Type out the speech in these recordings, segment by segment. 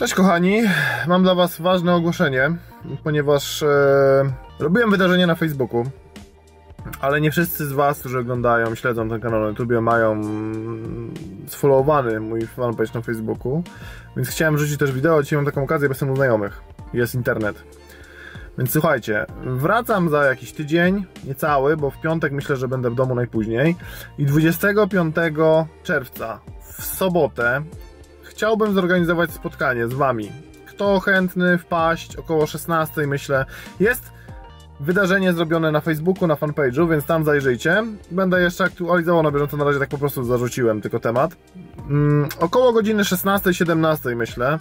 Cześć kochani, mam dla Was ważne ogłoszenie, ponieważ e, robiłem wydarzenie na Facebooku, ale nie wszyscy z Was, którzy oglądają, śledzą ten kanał na YouTube, mają sfollowowany mój fanpage na Facebooku, więc chciałem rzucić też wideo, dzisiaj mam taką okazję, bo jestem u znajomych, jest internet. Więc słuchajcie, wracam za jakiś tydzień, niecały, bo w piątek myślę, że będę w domu najpóźniej i 25 czerwca w sobotę chciałbym zorganizować spotkanie z Wami. Kto chętny wpaść około 16 myślę. Jest wydarzenie zrobione na Facebooku, na fanpage'u, więc tam zajrzyjcie. Będę jeszcze aktualizował na bieżąco, na razie tak po prostu zarzuciłem tylko temat. Mm, około godziny 16-17 myślę.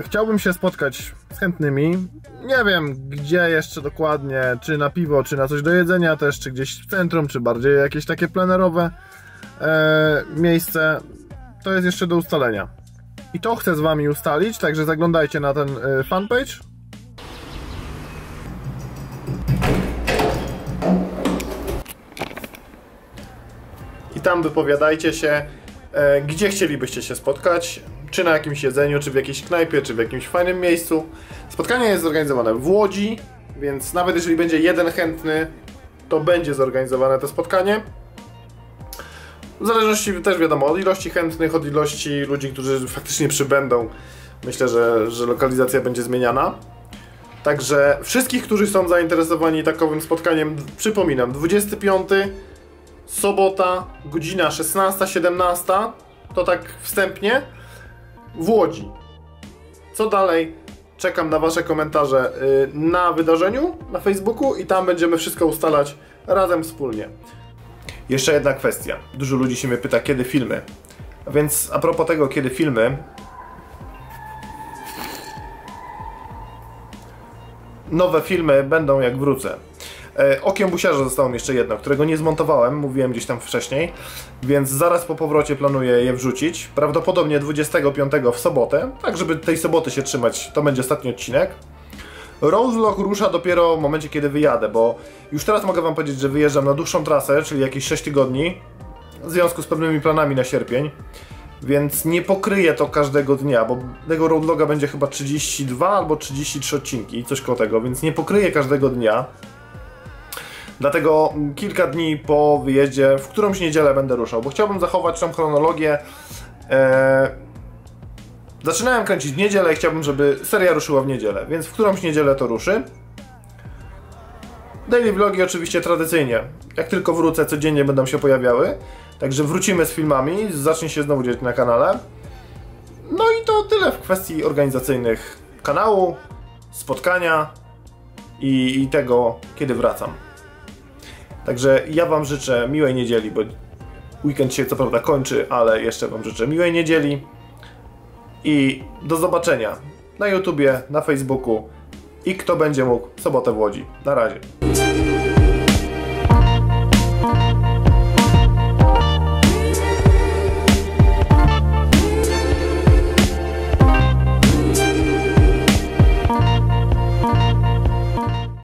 Chciałbym się spotkać z chętnymi. Nie wiem, gdzie jeszcze dokładnie, czy na piwo, czy na coś do jedzenia też, czy gdzieś w centrum, czy bardziej jakieś takie plenerowe e, miejsce. To jest jeszcze do ustalenia. I to chcę z Wami ustalić, także zaglądajcie na ten e, fanpage. I tam wypowiadajcie się, e, gdzie chcielibyście się spotkać, czy na jakimś jedzeniu, czy w jakiejś knajpie, czy w jakimś fajnym miejscu. Spotkanie jest zorganizowane w Łodzi, więc nawet jeżeli będzie jeden chętny, to będzie zorganizowane to spotkanie. W zależności też wiadomo od ilości chętnych, od ilości ludzi, którzy faktycznie przybędą. Myślę, że, że lokalizacja będzie zmieniana. Także wszystkich, którzy są zainteresowani takowym spotkaniem, przypominam, 25 sobota, godzina 16-17, to tak wstępnie, w Łodzi. Co dalej? Czekam na Wasze komentarze y, na wydarzeniu na Facebooku i tam będziemy wszystko ustalać razem wspólnie. Jeszcze jedna kwestia. Dużo ludzi się mnie pyta, kiedy filmy. A więc a propos tego, kiedy filmy, nowe filmy będą jak wrócę. E, Okiem busiarza zostało mi jeszcze jedno, którego nie zmontowałem, mówiłem gdzieś tam wcześniej, więc zaraz po powrocie planuję je wrzucić. Prawdopodobnie 25 w sobotę, tak żeby tej soboty się trzymać, to będzie ostatni odcinek. Roadvlog rusza dopiero w momencie, kiedy wyjadę, bo już teraz mogę Wam powiedzieć, że wyjeżdżam na dłuższą trasę, czyli jakieś 6 tygodni, w związku z pewnymi planami na sierpień, więc nie pokryję to każdego dnia, bo tego roadvloga będzie chyba 32 albo 33 odcinki, coś koło tego, więc nie pokryję każdego dnia. Dlatego kilka dni po wyjeździe, w którąś niedzielę będę ruszał, bo chciałbym zachować tą chronologię. Eee, zaczynałem kręcić w niedzielę i chciałbym, żeby seria ruszyła w niedzielę, więc w którąś niedzielę to ruszy. Daily vlogi oczywiście tradycyjnie, jak tylko wrócę, codziennie będą się pojawiały. Także wrócimy z filmami, zacznie się znowu dziać na kanale. No i to tyle w kwestii organizacyjnych kanału, spotkania i, i tego, kiedy wracam. Także ja Wam życzę miłej niedzieli, bo weekend się co prawda kończy, ale jeszcze Wam życzę miłej niedzieli i do zobaczenia na YouTubie, na Facebooku i kto będzie mógł sobotę w Łodzi. Na razie.